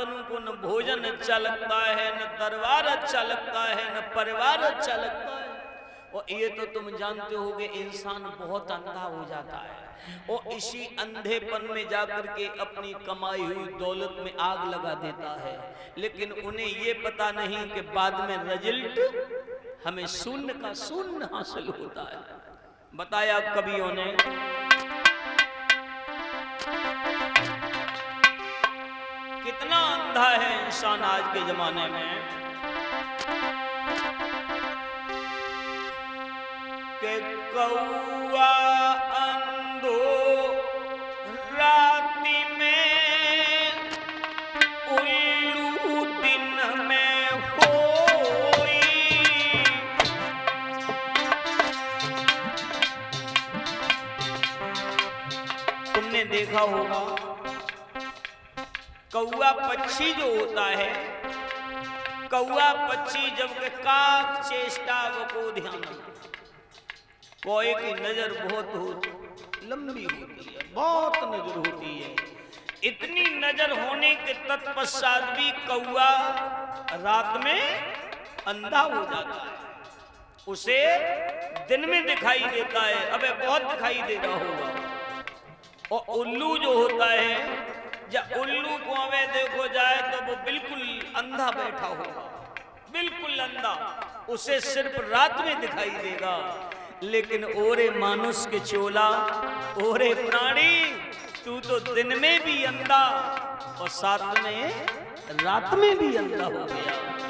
संतन को न भोजन अच्छा लगता है, न दरबार अच्छा लगता है, न परिवार अच्छा लगता है। और ये तो तुम जानते होगे, इंसान बहुत अंधा हो जाता है। और इसी अंधेपन में जाकर के अपनी कमाई हुई दौलत में आग लगा देता है। लेकिन उन्हें ये पता नहीं कि बाद में रिज़ल्ट हमें शून्य का शून्य हासिल होता है। बताया कवियों ने कितना अंधा है इंसान आज के जमाने में। के कौआ अंधो राति में उल्लू दिन में होई। तुमने देखा होगा कौआ पक्षी जो होता है, कौआ पक्षी जब के काक चेष्टा को ध्यान कोई की नज़र बहुत हो, लंबी होती है, बहुत नज़र होती है। इतनी नज़र होने के तत्पश्चात भी कौआ रात में अंधा हो जाता है। उसे दिन में दिखाई देता है, अबे बहुत दिखाई दे रहा होगा। और उल्लू जो होता है जब उल्लू को हमें देखो जाए तो वो बिल्कुल अंधा बैठा होगा बिल्कुल अंधा। उसे सिर्फ़ रात में दिखाई देगा। लेकिन ओरे मानुष के चोला, ओरे प्राणी, तू तो दिन में भी अंधा और साथ में रात में भी अंधा हो गया।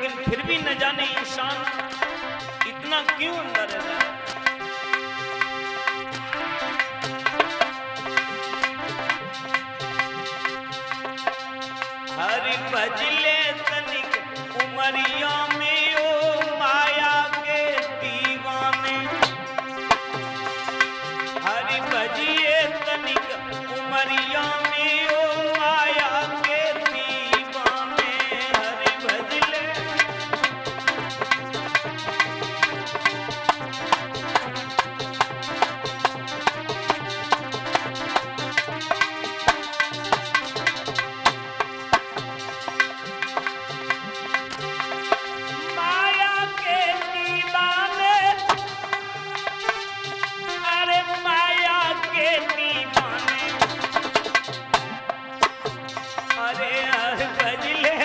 लेकिन फिर भी न जाने इंसान इतना क्यों अंदर रहता है? हरी भजले तनिक उमरिया